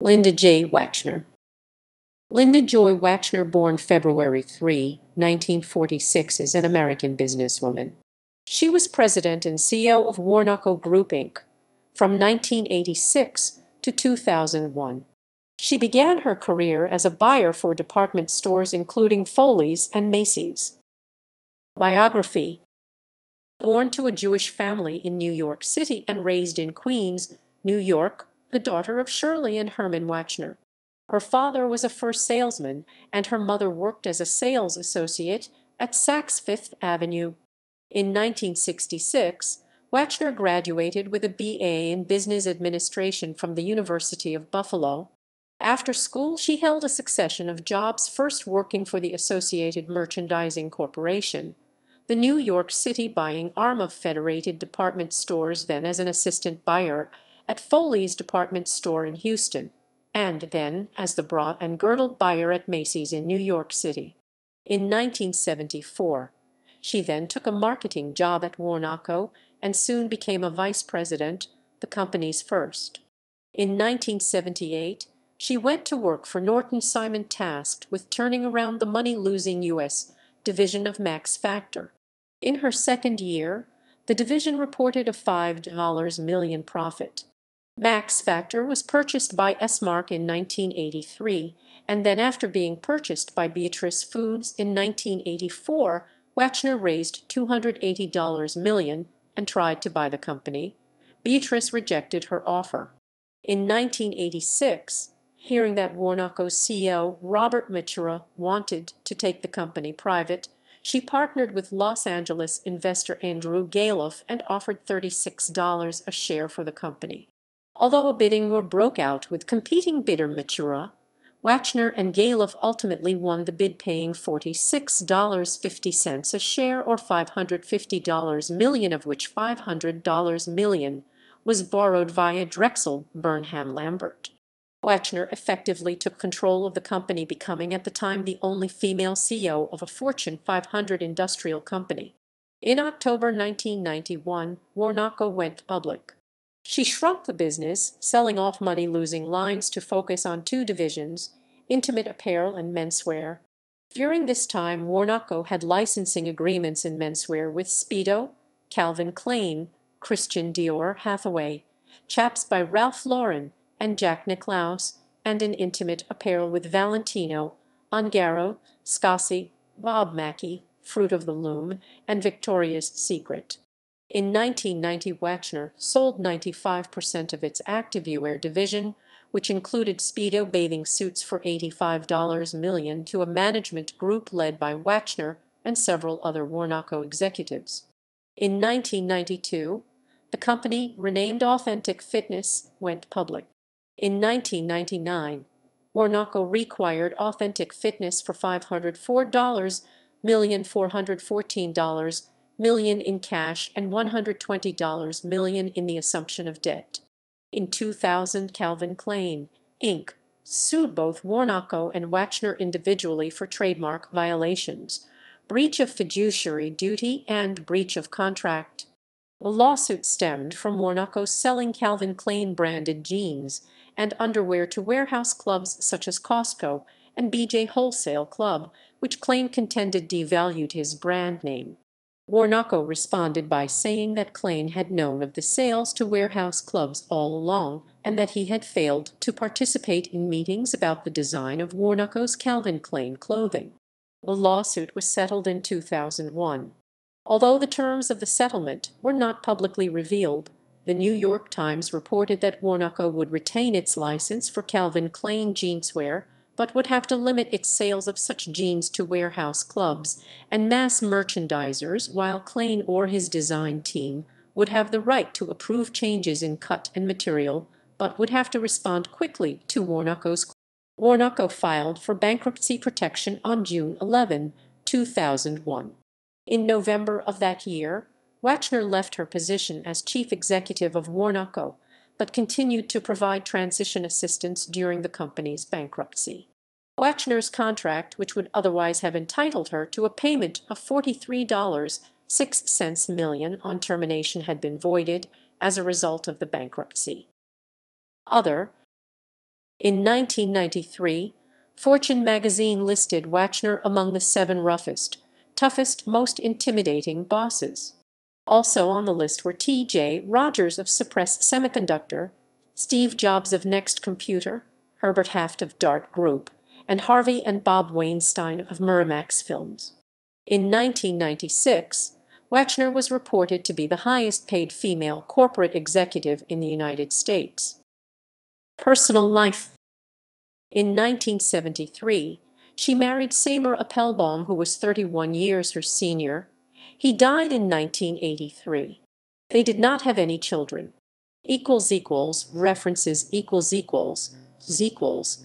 Linda J. Wachner. Linda Joy Wachner, born February 3, 1946, is an American businesswoman. She was president and CEO of Warnaco Group Inc. from 1986 to 2001. She began her career as a buyer for department stores including Foley's and Macy's. Biography Born to a Jewish family in New York City and raised in Queens, New York, the daughter of Shirley and Herman Wachner. Her father was a fur salesman, and her mother worked as a sales associate at Saks Fifth Avenue. In 1966, Wachner graduated with a B.A. in Business Administration from the University of Buffalo. After school, she held a succession of jobs, first working for the Associated Merchandising Corporation, the New York City buying arm of Federated Department Stores, then as an assistant buyer at Foley's department store in Houston, and then as the bra and girdle buyer at Macy's in New York City. In 1974, she then took a marketing job at Warnaco and soon became a vice president, the company's first. In 1978, she went to work for Norton Simon tasked with turning around the money-losing U.S. division of Max Factor. In her second year, the division reported a $5 million profit. Max Factor was purchased by Esmark in 1983, and then after being purchased by Beatrice Foods in 1984, Wachner raised $280 million and tried to buy the company. Beatrice rejected her offer. In 1986, hearing that Warnaco's CEO Robert Mitura wanted to take the company private, she partnered with Los Angeles investor Andrew Galef and offered $36 a share for the company. Although a bidding war broke out with competing bidder Mitura, Wachner and Galef ultimately won the bid paying $46.50 a share or $550 million of which $500 million was borrowed via Drexel Burnham Lambert. Wachner effectively took control of the company becoming at the time the only female CEO of a Fortune 500 industrial company. In October 1991, Warnaco went public. She shrunk the business, selling off money-losing lines to focus on two divisions, intimate apparel and menswear. During this time, Warnaco had licensing agreements in menswear with Speedo, Calvin Klein, Christian Dior Hathaway, Chaps by Ralph Lauren, and Jack Nicklaus, and in intimate apparel with Valentino, Ungaro, Scassi, Bob Mackie, Fruit of the Loom, and Victoria's Secret. In 1990 Wachner sold 95% of its activewear division, which included Speedo bathing suits for $85 million to a management group led by Wachner and several other Warnaco executives. In 1992, the company, renamed Authentic Fitness, went public. In 1999, Warnaco required Authentic Fitness for $504 million in cash and $120 million in the assumption of debt. In 2000, Calvin Klein, Inc. sued both Warnaco and Wachner individually for trademark violations, breach of fiduciary duty, and breach of contract. The lawsuit stemmed from Warnaco selling Calvin Klein branded jeans and underwear to warehouse clubs such as Costco and BJ Wholesale Club, which Klein contended devalued his brand name. Warnaco responded by saying that Klein had known of the sales to warehouse clubs all along and that he had failed to participate in meetings about the design of Warnaco's Calvin Klein clothing. The lawsuit was settled in 2001. Although the terms of the settlement were not publicly revealed, the New York Times reported that Warnaco would retain its license for Calvin Klein jeanswear but would have to limit its sales of such jeans to warehouse clubs and mass merchandisers while Klein or his design team would have the right to approve changes in cut and material, but would have to respond quickly to Warnaco's. Warnaco filed for bankruptcy protection on June 11, 2001. In November of that year, Wachner left her position as chief executive of Warnaco, but continued to provide transition assistance during the company's bankruptcy. Wachner's contract, which would otherwise have entitled her to a payment of $43.06 million on termination had been voided as a result of the bankruptcy. Other In 1993, Fortune magazine listed Wachner among the seven roughest, toughest, most intimidating bosses. Also on the list were T.J. Rogers of Cypress Semiconductor, Steve Jobs of Next Computer, Herbert Haft of Dart Group, and Harvey and Bob Weinstein of Miramax Films. In 1996, Wachner was reported to be the highest paid female corporate executive in the United States. Personal life In 1973, she married Seymour Appelbaum, who was 31 years her senior. He died in 1983. They did not have any children. Equals equals References equals equals equals